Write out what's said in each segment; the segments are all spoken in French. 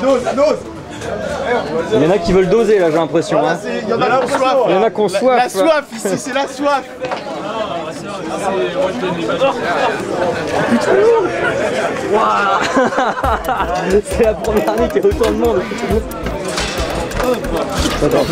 Dose, dose Il y en a qui veulent doser là, j'ai l'impression. Hein. Il y en a qui ont soif Il y en a qui ont La soif. soif ici, c'est la soif C'est la première année qu'il y a autant de monde. Attends,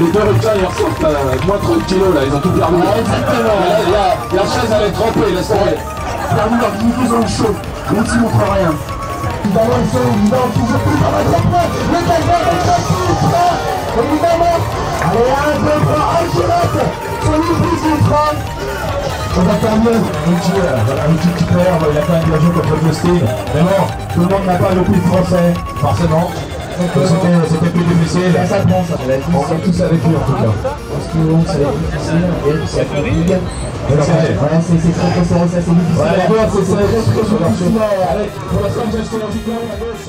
les deux requins, ils ressortent euh, moins 30 kilos là, ils ont tout perdu. exactement. Et là, la, chaise elle est trempée, laisse tomber. Perdu leur dignité, ont le chaud. L'autre, il montre rien. Évidemment, ils sont évidemment toujours plus par la droite. Le calvaire est un titre. Évidemment. Allez, 1, 2, 3, Ancelotte. Son prise ultra. On va faire mieux. Outil, euh, voilà, un outil qui perd, il a quand même bien joué contre Justin. Mais bon, tout le monde n'a pas le coup français, forcément. Euh, C'était plus difficile. On est tous avec lui en tout cas. Parce que c'est difficile. C'est c'est difficile. À gauche.